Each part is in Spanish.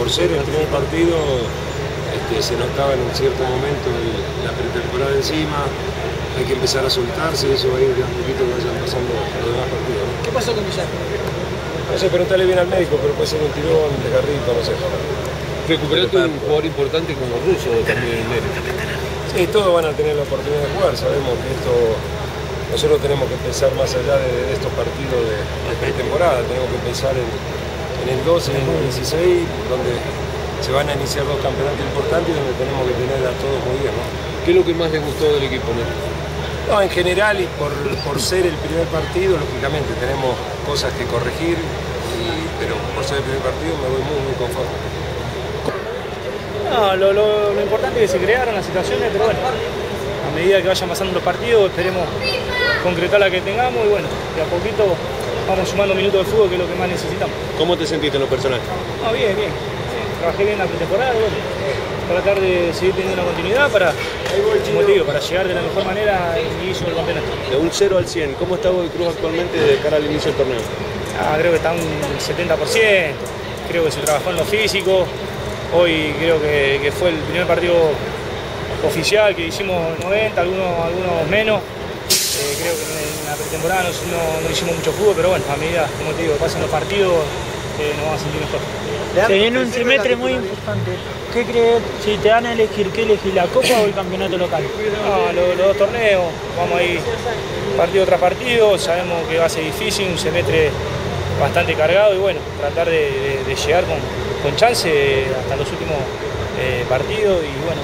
por ser el primer partido este, se notaba en un cierto momento la pretemporada encima, hay que empezar a soltarse y eso va a ir de a poquito que vayan pasando los demás partidos. ¿Qué pasó con Villar? No sé, preguntarle bien al médico, pero puede ser un tirón, de carrito, no sé. Recuperaste un jugador importante como Russo también en Sí, todos van a tener la oportunidad de jugar, sabemos que esto nosotros tenemos que pensar más allá de, estos partidos de, de pretemporada, tenemos que pensar en, en el 12 y en el 16, donde se van a iniciar dos campeonatos importantes y donde tenemos que tener a todos muy bien. ¿no? ¿Qué es lo que más les gustó del equipo? No, en general y por, por, ser el primer partido, lógicamente tenemos cosas que corregir, y, pero por ser el primer partido me voy muy, muy conforme. No, lo, lo, lo, importante es que se crearon las situaciones, pero bueno, a medida que vayan pasando los partidos esperemos concretar la que tengamos y bueno, de a poquito vamos sumando minutos de fútbol que es lo que más necesitamos. ¿Cómo te sentiste en lo personal? Ah, bien, bien. Trabajé bien la pretemporada, bueno, tratar de seguir teniendo una continuidad para, como te digo, para llegar de la mejor manera al inicio del campeonato. De un 0 al 100, ¿cómo está Boy Cruz actualmente de cara al inicio del torneo? Ah, creo que está un 70%, creo que se trabajó en lo físico, hoy creo que, que fue el primer partido oficial que hicimos 90, algunos, algunos menos. Eh, creo que en la pretemporada no, no, no, hicimos mucho fútbol, pero bueno, a medida, como te digo, pasan los partidos, eh, nos vamos a sentir mejor. Se viene un semestre muy importante. ¿Qué crees? Si te van a elegir, ¿qué elegir? ¿La Copa o el campeonato local? No, los, los dos torneos, vamos a ir partido tras partido, sabemos que va a ser difícil, un semestre bastante cargado y bueno, tratar de, de, de llegar con, con, chance hasta los últimos eh, partidos y bueno,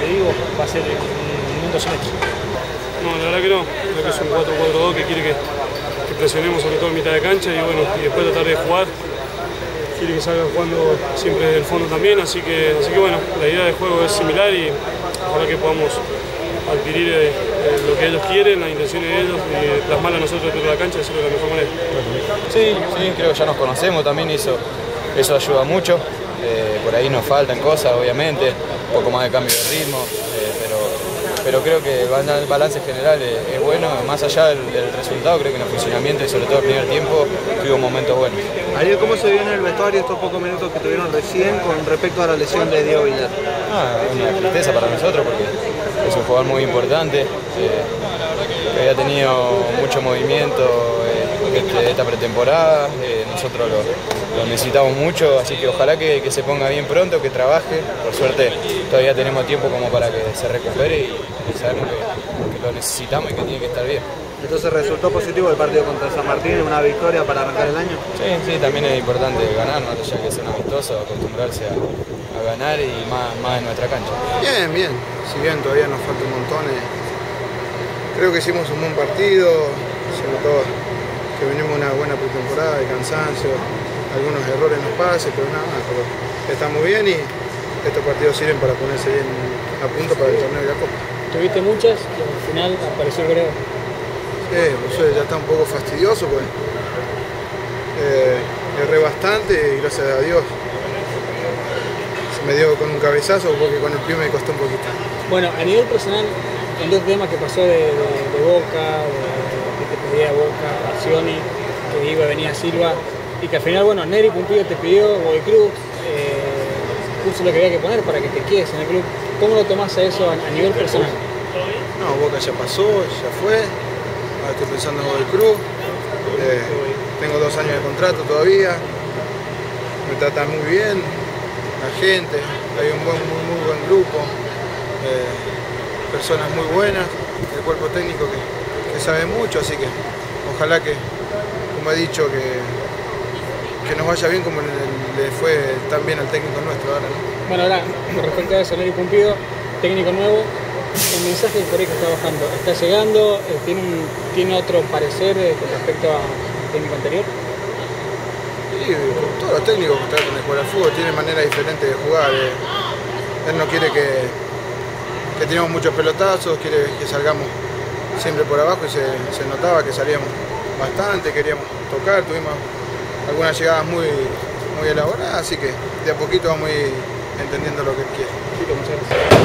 te digo, va a ser un lindo semestre. La verdad que no, creo que es un 4-4-2 que quiere que, presionemos sobre todo en mitad de cancha y bueno, y después tratar de jugar. Quiere que salga jugando siempre desde el fondo también, así que, así que bueno, la idea de juego es similar y ojalá que podamos adquirir eh, eh, lo que ellos quieren, las intenciones de ellos y plasmarla a nosotros dentro de la cancha y hacerlo de la mejor manera. Sí, sí, creo que ya nos conocemos también, eso, eso ayuda mucho. Eh, por ahí nos faltan cosas, obviamente, un poco más de cambio de ritmo, pero, creo que el balance general es, es bueno, más allá del, del, resultado, creo que en el funcionamiento y sobre todo el primer tiempo tuvimos momentos buenos. Ariel, ¿cómo se vio en el vestuario estos pocos minutos que tuvieron recién con respecto a la lesión de Diego Villar? Ah, una tristeza para nosotros porque es un jugador muy importante, eh, que había tenido mucho movimiento este, esta pretemporada, eh, nosotros lo, lo, necesitamos mucho, así que ojalá que, que, se ponga bien pronto, que trabaje, por suerte todavía tenemos tiempo como para que se recupere y, y sabemos que, que, lo necesitamos y que tiene que estar bien. Entonces resultó positivo el partido contra San Martín, una victoria para arrancar el año. Sí, sí, también es importante ganar, ¿no? ya que es un amistoso, acostumbrarse a, a, ganar y más, más en nuestra cancha. Bien, bien, si bien todavía nos falta un montón, eh, creo que hicimos un buen partido, se notó que venimos una buena pretemporada de cansancio, algunos errores nos pasen, pero nada más, pero estamos bien y estos partidos sirven para ponerse bien a punto para el torneo de la Copa. Tuviste muchas y al final apareció Grego. Sí, pues ya está un poco fastidioso, pues. Eh, erré bastante y gracias a Dios se me dio con un cabezazo porque con el pie me costó un poquito. Bueno, a nivel personal, en dos temas que pasó de, de, de Boca, de, te pedía Boca, Pacioni, que iba venía Silva, y que al final, bueno, Neri Pumpido te pidió, o el club, eh, puso lo que había que poner para que te quedes en el club. ¿Cómo lo tomás a eso a, a nivel personal? No, Boca ya pasó, ya fue, ahora estoy pensando en el club, eh, tengo dos años de contrato todavía, me tratan muy bien, la gente, hay un buen, muy, muy buen grupo, eh, personas muy buenas, el cuerpo técnico que, que sabe mucho, así que ojalá que, como he dicho, que, que nos vaya bien como le fue tan bien al técnico nuestro ahora. ¿no? Bueno, ahora, con respecto a eso, Neri Pumpido, técnico nuevo, el mensaje por ahí que está bajando, ¿está llegando? Eh, ¿Tiene, un, ¿Tiene otro parecer eh, con respecto al técnico anterior? Sí, todos los técnicos que tratan de jugar al fútbol tienen manera diferente de jugar. Él no quiere que, que tengamos muchos pelotazos, quiere que salgamos siempre por abajo y se, se, notaba que salíamos bastante, queríamos tocar, tuvimos algunas llegadas muy, muy elaboradas, así que de a poquito vamos a entendiendo lo que quiere.